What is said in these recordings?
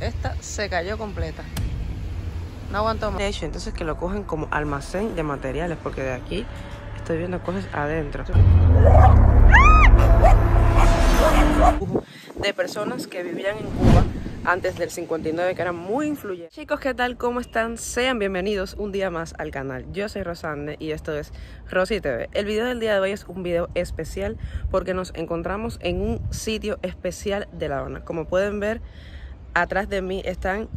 esta se cayó completa. No aguantó más. De hecho, entonces que lo cogen como almacén de materiales, porque de aquí estoy viendo cosas adentro. De personas que vivían en Cuba antes del 59 que eran muy influyentes. Chicos, ¿qué tal? ¿Cómo están? Sean bienvenidos un día más al canal. Yo soy Rosande y esto es Rosy TV. El video del día de hoy es un video especial porque nos encontramos en un sitio especial de La Habana. Como pueden ver, atrás de mí están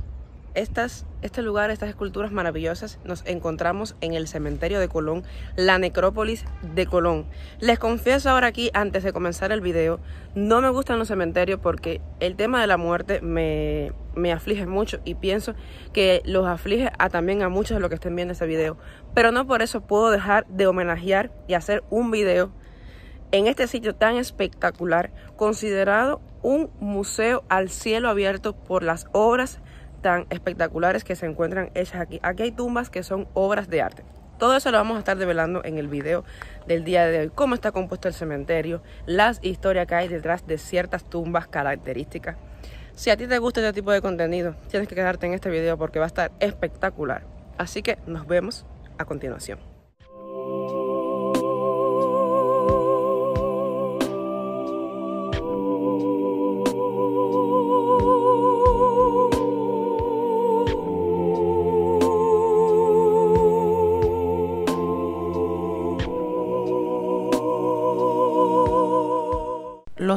estas, este lugar, estas esculturas maravillosas, nos encontramos en el cementerio de Colón, la necrópolis de Colón. Les confieso ahora aquí, antes de comenzar el video, no me gustan los cementerios porque el tema de la muerte me, me aflige mucho y pienso que los aflige a, también a muchos de los que estén viendo este video. Pero no por eso puedo dejar de homenajear y hacer un video en este sitio tan espectacular, considerado un museo al cielo abierto por las obras tan espectaculares que se encuentran hechas aquí. Aquí hay tumbas que son obras de arte. Todo eso lo vamos a estar develando en el video del día de hoy. Cómo está compuesto el cementerio, las historias que hay detrás de ciertas tumbas características. Si a ti te gusta este tipo de contenido, tienes que quedarte en este video porque va a estar espectacular. Así que nos vemos a continuación.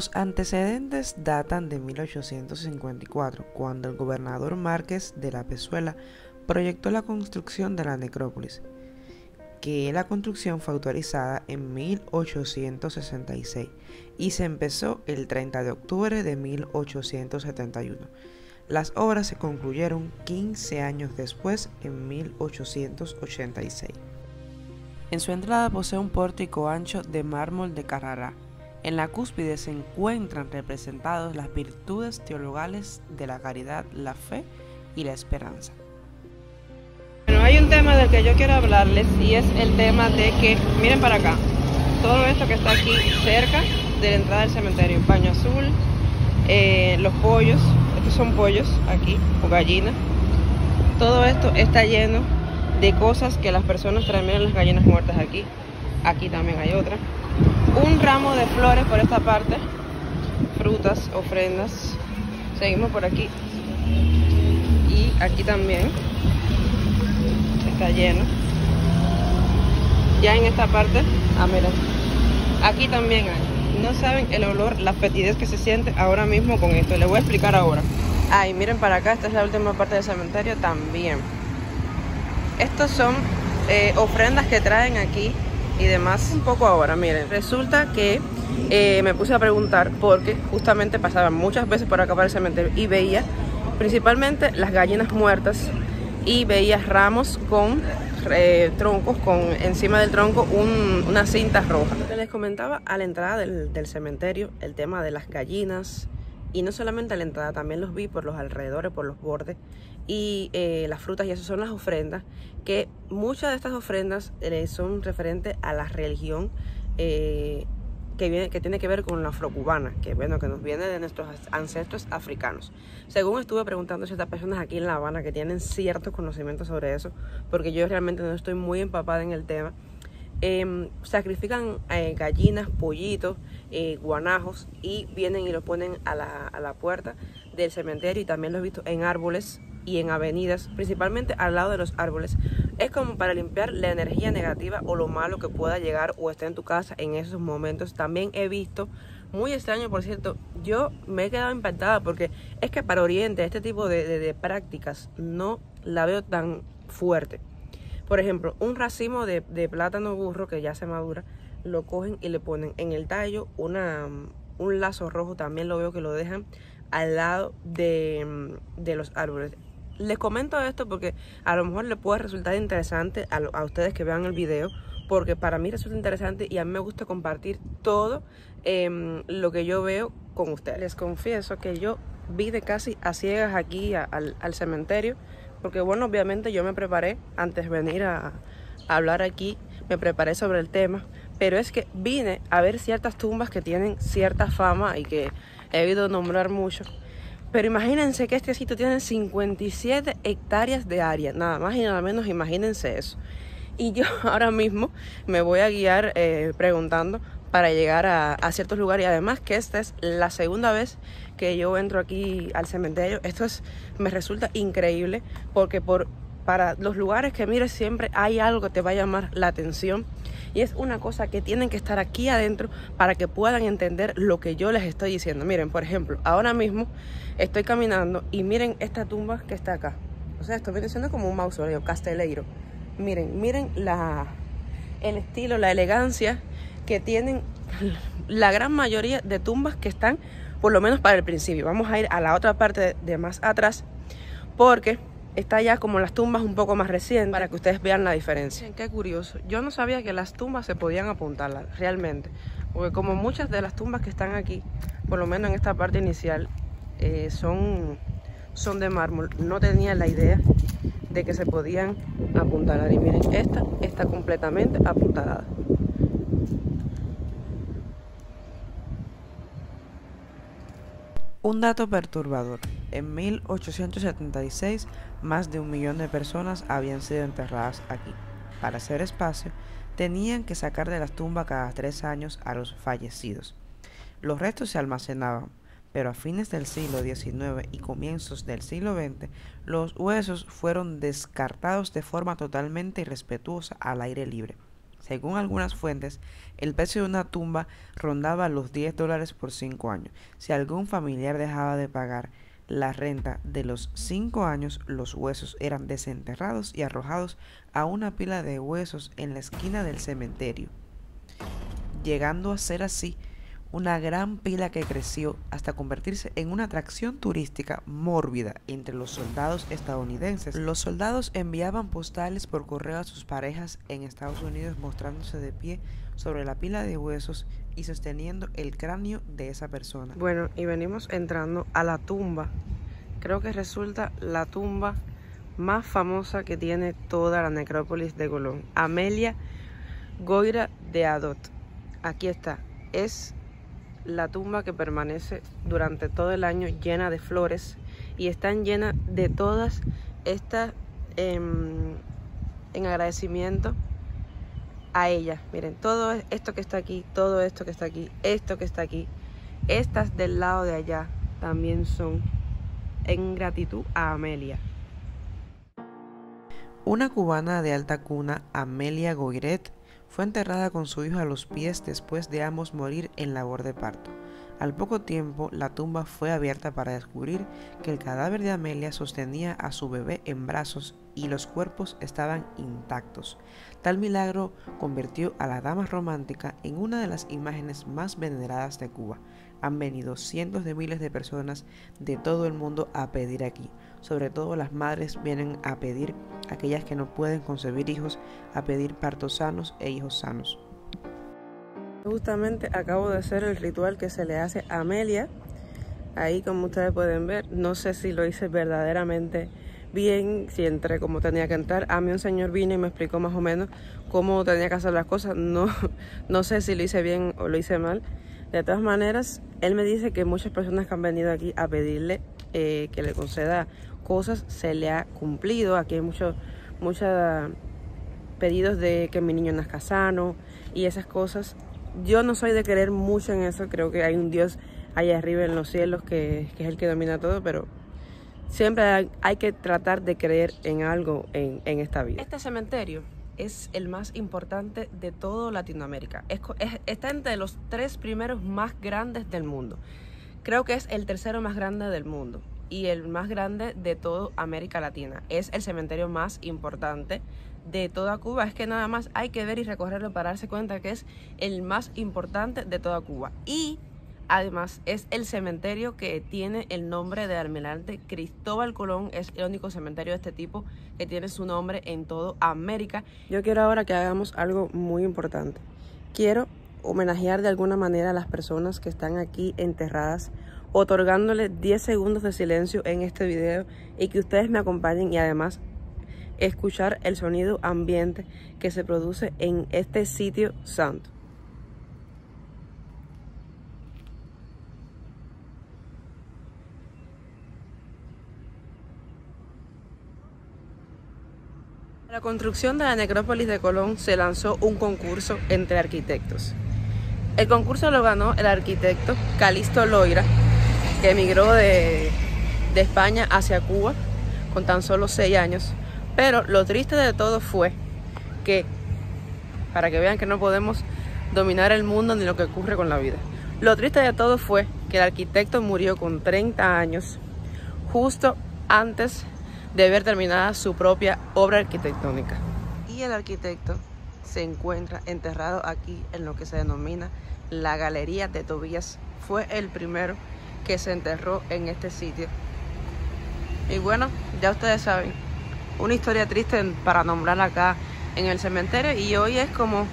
Los antecedentes datan de 1854, cuando el gobernador Márquez de la Pezuela proyectó la construcción de la necrópolis, que la construcción fue autorizada en 1866 y se empezó el 30 de octubre de 1871. Las obras se concluyeron 15 años después, en 1886. En su entrada posee un pórtico ancho de mármol de Carrara, en la cúspide se encuentran representados las virtudes teologales de la caridad, la fe y la esperanza. Bueno, hay un tema del que yo quiero hablarles y es el tema de que, miren para acá, todo esto que está aquí cerca de la entrada del cementerio, paño azul, eh, los pollos, estos son pollos aquí, o gallinas, todo esto está lleno de cosas que las personas traen, las gallinas muertas aquí, aquí también hay otra un ramo de flores por esta parte, frutas, ofrendas. Seguimos por aquí. Y aquí también está lleno. Ya en esta parte, ah, miren, aquí también hay. No saben el olor, la fetidez que se siente ahora mismo con esto. Les voy a explicar ahora. Ay, miren para acá, esta es la última parte del cementerio también. Estos son eh, ofrendas que traen aquí y demás un poco ahora. Miren, resulta que eh, me puse a preguntar porque justamente pasaba muchas veces por acá para el cementerio y veía principalmente las gallinas muertas y veía ramos con eh, troncos, con encima del tronco una cinta roja. Les comentaba a la entrada del, del cementerio el tema de las gallinas y no solamente a la entrada, también los vi por los alrededores, por los bordes y eh, las frutas y eso son las ofrendas, que muchas de estas ofrendas eh, son referentes a la religión eh, que, viene, que tiene que ver con la afrocubana, que bueno, que nos viene de nuestros ancestros africanos. Según estuve preguntando a ciertas personas aquí en La Habana que tienen ciertos conocimientos sobre eso, porque yo realmente no estoy muy empapada en el tema, em, sacrifican gallinas, pollitos, guanajos y vienen y los ponen a la, a la puerta del cementerio y también los he visto en árboles y en avenidas, principalmente al lado de los árboles, es como para limpiar la energía negativa o lo malo que pueda llegar o esté en tu casa en esos momentos. También he visto, muy extraño por cierto, yo me he quedado impactada porque es que para Oriente este tipo de, prácticas no la veo tan fuerte. Por ejemplo, un racimo de, plátano burro que ya se madura, lo cogen y le ponen en el tallo una, un lazo rojo, también lo veo que lo dejan al lado de, de los árboles. Les comento esto porque a lo mejor les puede resultar interesante a, ustedes que vean el video, porque para mí resulta interesante y a mí me gusta compartir todo em, lo que yo veo con ustedes. Les confieso que yo vi de casi a ciegas aquí al, cementerio, porque bueno, obviamente yo me preparé antes de venir a, hablar aquí, me preparé sobre el tema, pero es que vine a ver ciertas tumbas que tienen cierta fama y que he oído nombrar mucho Pero imagínense que este sitio tiene 57 hectáreas de área, nada más y nada menos, imagínense eso. Y yo ahora mismo me voy a guiar eh, preguntando para llegar a, ciertos lugares y además que esta es la segunda vez que yo entro aquí al cementerio. Esto es, me resulta increíble porque por, para los lugares que mires siempre hay algo que te va a llamar la atención y es una cosa que tienen que estar aquí adentro para que puedan entender lo que yo les estoy diciendo. Miren, por ejemplo, ahora mismo estoy caminando y miren esta tumba que está acá. O sea, esto viene siendo como un mausoleo, casteleiro. Miren, miren la, el estilo, la elegancia que tienen la gran mayoría de tumbas que están, por lo menos para el principio. Vamos a ir a la otra parte de más atrás, porque está ya como las tumbas un poco más recientes, para que ustedes vean la diferencia. Qué curioso. Yo no sabía que las tumbas se podían apuntar realmente, porque como muchas de las tumbas que están aquí, por lo menos en esta parte inicial, eh, son, son de mármol, no tenía la idea de que se podían apuntalar. Y miren, esta está completamente apuntalada. Un dato perturbador. En 1876, más de un millón de personas habían sido enterradas aquí. Para hacer espacio, tenían que sacar de las tumbas cada tres años a los fallecidos. Los restos se almacenaban, pero a fines del siglo XIX y comienzos del siglo XX, los huesos fueron descartados de forma totalmente irrespetuosa al aire libre. Según algunas fuentes, el precio de una tumba rondaba los 10 dólares por 5 años. Si algún familiar dejaba de pagar la renta de los 5 años, los huesos eran desenterrados y arrojados a una pila de huesos en la esquina del cementerio, llegando a ser así una gran pila que creció hasta convertirse en una atracción turística mórbida entre los soldados estadounidenses. Los soldados enviaban postales por correo a sus parejas en Estados Unidos mostrándose de pie sobre la pila de huesos y sosteniendo el cráneo de esa persona. Bueno, y venimos entrando a la tumba. Creo que resulta la tumba más famosa que tiene toda la necrópolis de Colón. Amelia Goira de Adot. Aquí está. Es la tumba que permanece durante todo el año llena de flores y están llenas de todas estas em, en agradecimiento a ella. Miren, todo esto que está aquí, todo esto que está aquí, esto que está aquí, estas del lado de allá también son en gratitud a Amelia. Una cubana de alta cuna, Amelia Goiret, fue enterrada con su hijo a los pies después de ambos morir en labor de parto. Al poco tiempo, la tumba fue abierta para descubrir que el cadáver de Amelia sostenía a su bebé en brazos y los cuerpos estaban intactos. Tal milagro convirtió a la dama romántica en una de las imágenes más veneradas de Cuba. Han venido cientos de miles de personas de todo el mundo a pedir aquí. Sobre todo las madres vienen a pedir, aquellas que no pueden concebir hijos, a pedir partos sanos e hijos sanos. Justamente acabo de hacer el ritual que se le hace a Amelia. Ahí como ustedes pueden ver, no sé si lo hice verdaderamente bien, si entré como tenía que entrar. A mí un señor vino y me explicó más o menos cómo tenía que hacer las cosas. No, no sé si lo hice bien o lo hice mal. De todas maneras, él me dice que muchas personas que han venido aquí a pedirle eh, que le conceda cosas, se le ha cumplido. Aquí hay muchos muchos pedidos de que mi niño nazca sano y esas cosas. Yo no soy de querer mucho en eso, creo que hay un Dios allá arriba en los cielos que, es el que domina todo, pero siempre hay, que tratar de creer en algo en, en esta vida. Este cementerio es el más importante de todo Latinoamérica. está entre los tres primeros más grandes del mundo. Creo que es el tercero más grande del mundo y el más grande de toda América Latina. Es el cementerio más importante de toda Cuba. Es que nada más hay que ver y recorrerlo para darse cuenta que es el más importante de toda Cuba. Y Además, es el cementerio que tiene el nombre de almirante Cristóbal Colón. Es el único cementerio de este tipo que tiene su nombre en toda América. Yo quiero ahora que hagamos algo muy importante. Quiero homenajear de alguna manera a las personas que están aquí enterradas, otorgándole 10 segundos de silencio en este video y que ustedes me acompañen y además escuchar el sonido ambiente que se produce en este sitio santo. La construcción de la necrópolis de Colón se lanzó un concurso entre arquitectos. El concurso lo ganó el arquitecto Calixto Loira, que emigró de, España hacia Cuba con tan solo seis años. Pero lo triste de todo fue que, para que vean que no podemos dominar el mundo ni lo que ocurre con la vida, lo triste de todo fue que el arquitecto murió con 30 años, justo antes de ver terminada su propia obra arquitectónica. Y el arquitecto se encuentra enterrado aquí en lo que se denomina la Galería de Tobías. Fue el primero que se enterró en este sitio. Y bueno, ya ustedes saben, una historia triste para nombrar acá en el cementerio y hoy es como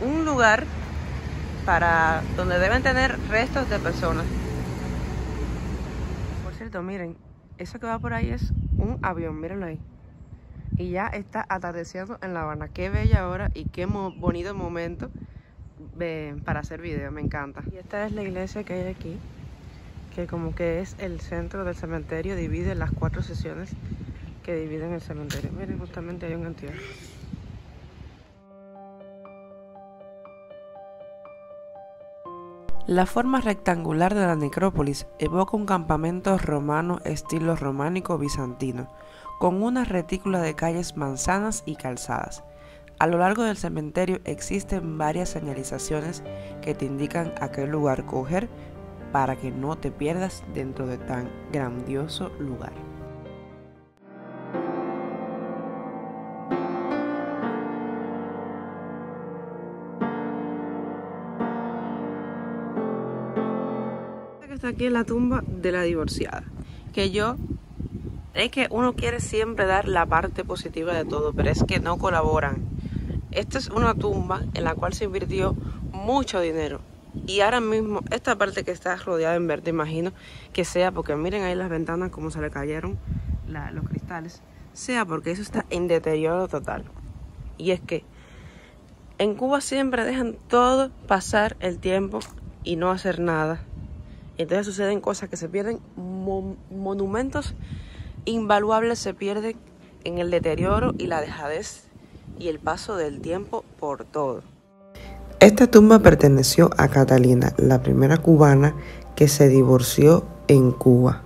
un lugar para donde deben tener restos de personas. Por cierto, miren, eso que va por ahí es un avión, mírenlo ahí. Y ya está atardeciendo en La Habana. Qué bella hora y qué bonito momento para hacer video, me encanta. Y esta es la iglesia que hay aquí, que como que es el centro del cementerio, divide las cuatro sesiones que dividen el cementerio. Miren, justamente hay un entierro. La forma rectangular de la necrópolis evoca un campamento romano estilo románico bizantino, con una retícula de calles manzanas y calzadas. A lo largo del cementerio existen varias señalizaciones que te indican a qué lugar coger para que no te pierdas dentro de tan grandioso lugar. aquí en la tumba de la divorciada. Que yo, es que uno quiere siempre dar la parte positiva de todo, pero es que no colaboran. Esta es una tumba en la cual se invirtió mucho dinero. Y ahora mismo, esta parte que está rodeada en verde, imagino que sea porque miren ahí las ventanas como se le cayeron los cristales. Sea porque eso está en deterioro total. Y es que en Cuba siempre dejan todo pasar el tiempo y no hacer nada. Entonces suceden cosas que se pierden, monumentos invaluables se pierden en el deterioro y la dejadez y el paso del tiempo por todo. Esta tumba perteneció a Catalina, la primera cubana que se divorció en Cuba.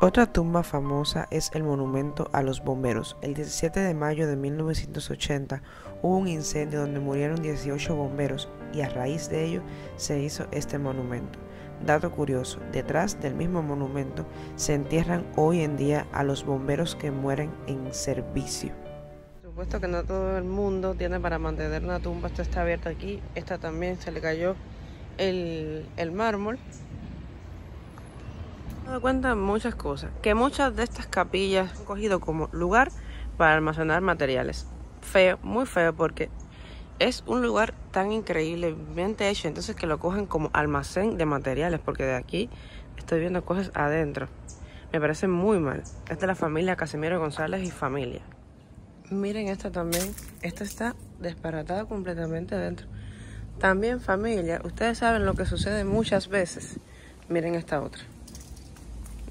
Otra tumba famosa es el monumento a los bomberos. El 17 de mayo de 1980 hubo un incendio donde murieron 18 bomberos y a raíz de ello se hizo este monumento. Dato curioso, detrás del mismo monumento se entierran hoy en día a los bomberos que mueren en servicio. Supuesto que no todo el mundo tiene para mantener una tumba, esta está abierta aquí, esta también se le cayó el, el mármol me doy cuenta muchas cosas, que muchas de estas capillas han cogido como lugar para almacenar materiales. Feo, muy feo porque es un lugar tan increíblemente hecho, entonces que lo cogen como almacén de materiales, porque de aquí estoy viendo cosas adentro. Me parece muy mal. Esta es la familia Casimiro González y familia. Miren esta también. Esta está desparatada completamente adentro. También familia. Ustedes saben lo que sucede muchas veces. Miren esta otra.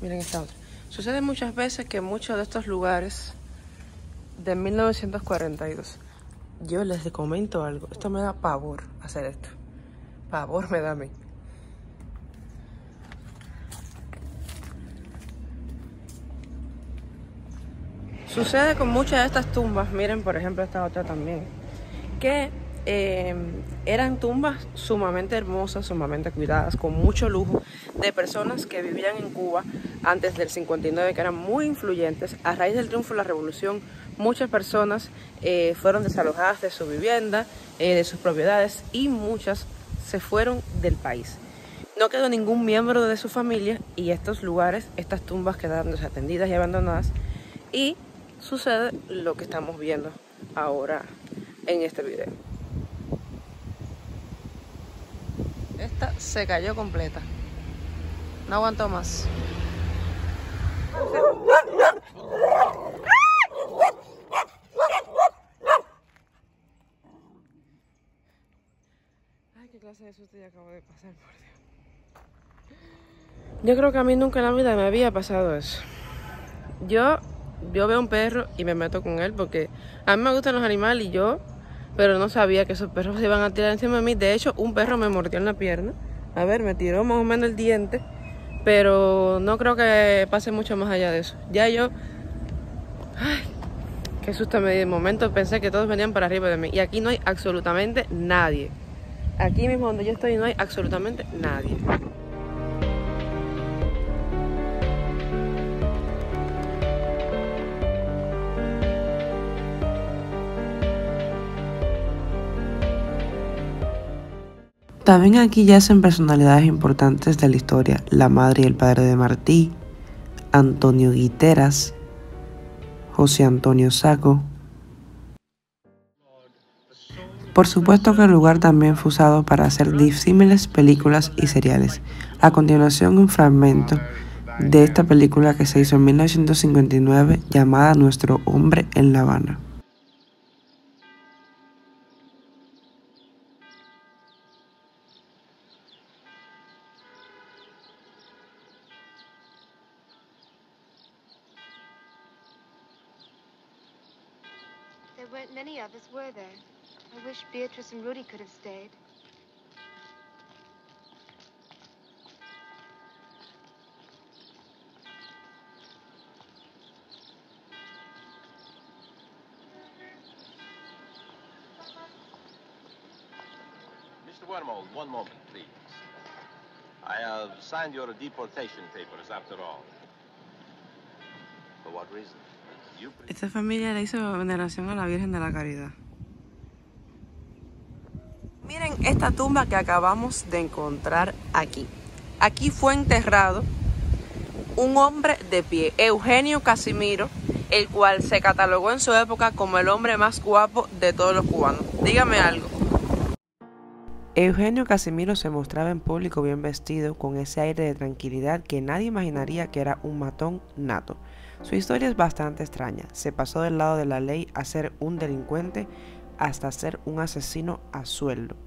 Miren esta otra. Sucede muchas veces que muchos de estos lugares de 1942, yo les comento algo, esto me da pavor hacer esto. Pavor me da a mí. Sucede con muchas de estas tumbas, miren por ejemplo esta otra también, que Em, eran tumbas sumamente hermosas, sumamente cuidadas, con mucho lujo, de personas que vivían en Cuba antes del 59, que eran muy influyentes. A raíz del triunfo de la revolución, muchas personas eh, fueron desalojadas de su vivienda, eh, de sus propiedades, y muchas se fueron del país. No quedó ningún miembro de su familia y estos lugares, estas tumbas quedaron desatendidas y abandonadas. Y sucede lo que estamos viendo ahora en este video. Esta se cayó completa. No aguantó más. Ay, qué clase de susto ya acabo de pasar, por Dios. Yo creo que a mí nunca en la vida me había pasado eso. yo, yo veo un perro y me meto con él porque a mí me gustan los animales y yo, pero no sabía que esos perros se iban a tirar encima de mí. De hecho, un perro me mordió en la pierna. A ver, me tiró más o menos el diente, pero no creo que pase mucho más allá de eso. Ya yo, ay, qué susto me di de momento, pensé que todos venían para arriba de mí. Y aquí no hay absolutamente nadie. Aquí mismo donde yo estoy no hay absolutamente nadie. También aquí yacen personalidades importantes de la historia, la madre y el padre de Martí, Antonio Guiteras, José Antonio Saco. Por supuesto que el lugar también fue usado para hacer disímiles películas y seriales. A continuación un fragmento de esta película que se hizo en 1959 llamada Nuestro hombre en La Habana. Weren't many of us, were there? I wish Beatrice and Rudy could have stayed. Mr. Wormold, one moment, please. I have signed your deportation papers, after all. For what reason? Esta familia le hizo veneración a la Virgen de la Caridad. Miren esta tumba que acabamos de encontrar aquí. Aquí fue enterrado un hombre de pie, Eugenio Casimiro, el cual se catalogó en su época como el hombre más guapo de todos los cubanos. Dígame algo. Eugenio Casimiro se mostraba en público bien vestido, con ese aire de tranquilidad que nadie imaginaría que era un matón nato. Su historia es bastante extraña. Se pasó del lado de la ley a ser un delincuente hasta ser un asesino a sueldo.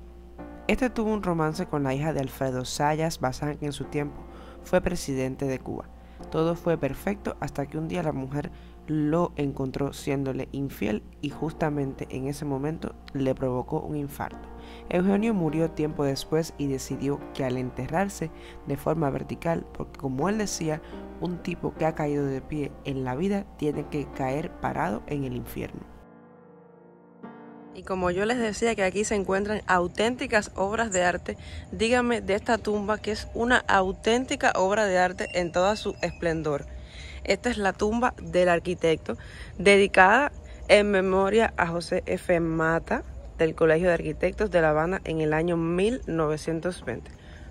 Este tuvo un romance con la hija de Alfredo Sayas Bazán, que en su tiempo fue presidente de Cuba. Todo fue perfecto hasta que un día la mujer lo encontró siéndole infiel y justamente en ese momento le provocó un infarto. Eugenio murió tiempo después y decidió que al enterrarse de forma vertical, porque como él decía, un tipo que ha caído de pie en la vida tiene que caer parado en el infierno. Y como yo les decía que aquí se encuentran auténticas obras de arte, díganme de esta tumba que es una auténtica obra de arte en toda su esplendor. Esta es la tumba del arquitecto, dedicada en memoria a José F. Mata del Colegio de Arquitectos de La Habana en el año 1920.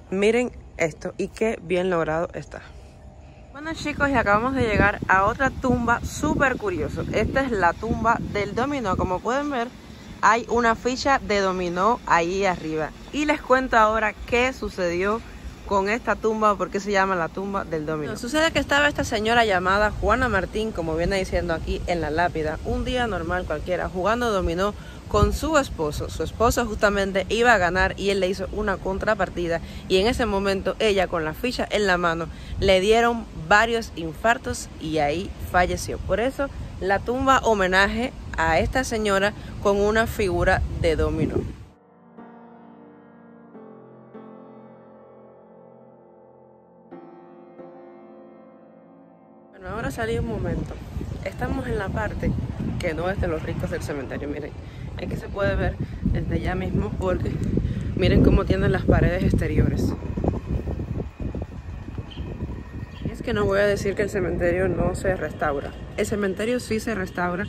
Miren esto y qué bien logrado está. Bueno chicos, y acabamos de llegar a otra tumba súper curioso. Esta es la tumba del dominó. Como pueden ver, hay una ficha de dominó ahí arriba. Y les cuento ahora qué sucedió con esta tumba, por qué se llama la tumba del dominó. sucede que estaba esta señora llamada Juana Martín, como viene diciendo aquí en la lápida, un día normal cualquiera, jugando dominó con su esposo. Su esposo justamente iba a ganar y él le hizo una contrapartida y en ese momento ella con la ficha en la mano le dieron varios infartos y ahí falleció. Por eso la tumba homenaje a esta señora con una figura de dominó. Salí un momento. Estamos en la parte que no es de los ricos del cementerio, miren. Aquí se puede ver desde ya mismo porque miren cómo tienen las paredes exteriores. Y es que no voy a decir que el cementerio no se restaura. El cementerio sí se restaura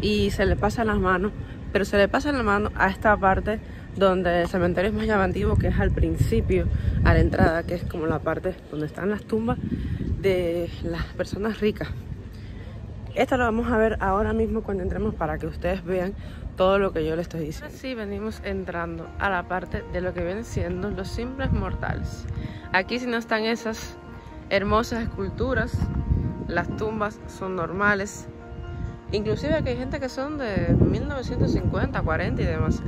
y se le pasa las manos, pero se le pasa la mano a esta parte donde el cementerio es más llamativo, que es al principio, a la entrada, que es como la parte donde están las tumbas de las personas ricas. Esto lo vamos a ver ahora mismo cuando entremos para que ustedes vean todo lo que yo les estoy diciendo. Así venimos entrando a la parte de lo que vienen siendo los simples mortales. Aquí si no están esas hermosas esculturas, las tumbas son normales. Inclusive que hay gente que son de 1950, 40 y demás.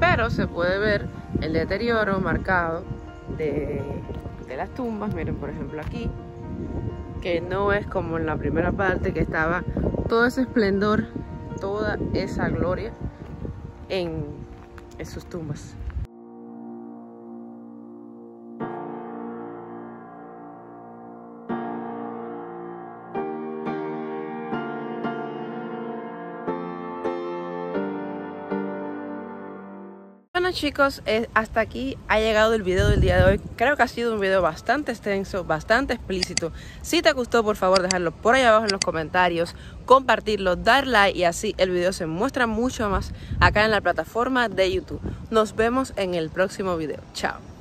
Pero se puede ver el deterioro marcado de, las tumbas. Miren por ejemplo aquí. que no es como en la primera parte que estaba todo ese esplendor, toda esa gloria en sus tumbas. Bueno chicos, eh, hasta aquí ha llegado el video del día de hoy. Creo que ha sido un video bastante extenso, bastante explícito. Si te gustó, por favor, dejarlo por ahí abajo en los comentarios, compartirlo, dar like y así el video se muestra mucho más acá en la plataforma de YouTube. Nos vemos en el próximo video. Chao.